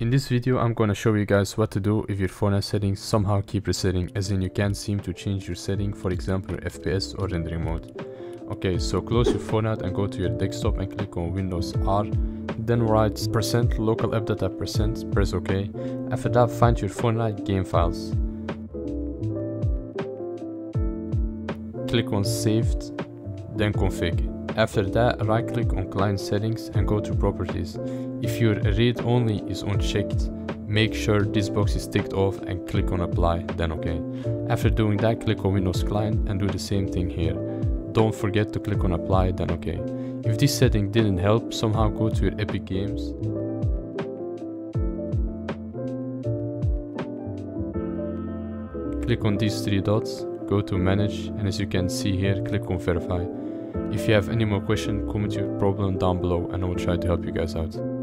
In this video I'm gonna show you guys what to do if your Fortnite settings somehow keep resetting as in you can't seem to change your setting for example FPS or rendering mode. Okay so close your phone Fortnite and go to your desktop and click on Windows R. Then write percent local app data percent press ok. After that find your Fortnite game files. Click on saved then config after that, right click on client settings and go to properties. If your read only is unchecked, make sure this box is ticked off and click on apply, then ok. After doing that, click on Windows Client and do the same thing here. Don't forget to click on apply, then ok. If this setting didn't help, somehow go to your Epic Games. Click on these three dots, go to manage and as you can see here, click on verify. If you have any more question, comment your problem down below and I will try to help you guys out.